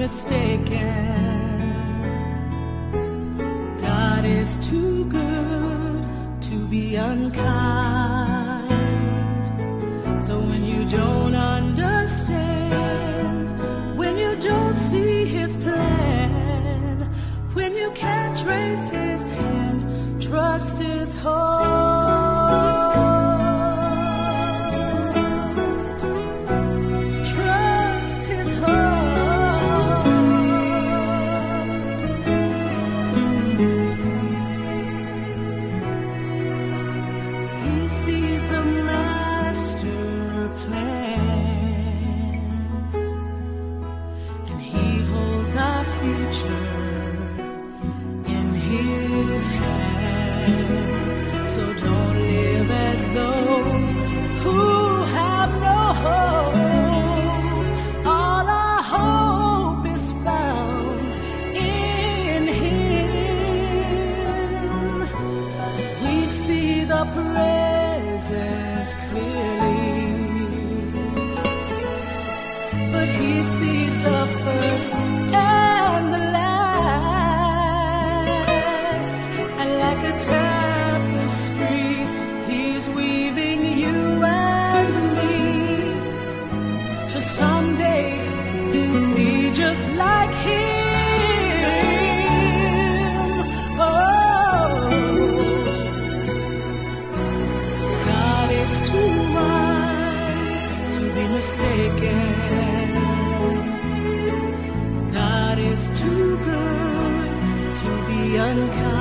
mistaken. God is too good to be unkind. presence clearly, but he sees the first. forsaken. God is too good to be unkind.